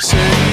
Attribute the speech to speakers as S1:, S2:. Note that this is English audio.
S1: Say.